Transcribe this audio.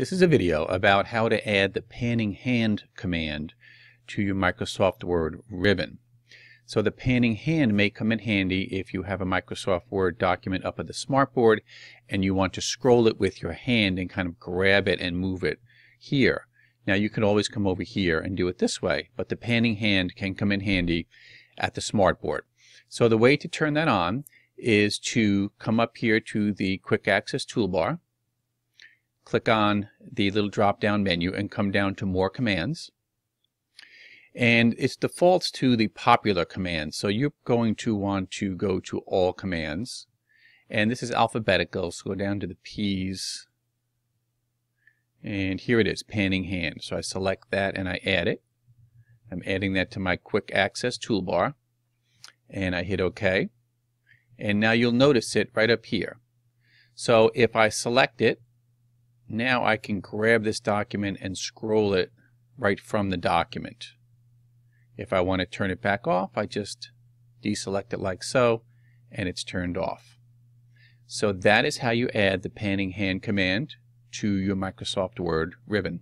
This is a video about how to add the panning hand command to your Microsoft Word ribbon. So the panning hand may come in handy if you have a Microsoft Word document up at the smartboard and you want to scroll it with your hand and kind of grab it and move it here. Now you can always come over here and do it this way, but the panning hand can come in handy at the smartboard. So the way to turn that on is to come up here to the Quick Access toolbar click on the little drop down menu and come down to more commands. And it defaults to the popular commands. So you're going to want to go to all commands. And this is alphabetical. So go down to the P's. And here it is panning hand. So I select that and I add it. I'm adding that to my quick access toolbar. And I hit OK. And now you'll notice it right up here. So if I select it now I can grab this document and scroll it right from the document. If I want to turn it back off, I just deselect it like so, and it's turned off. So that is how you add the panning hand command to your Microsoft Word ribbon.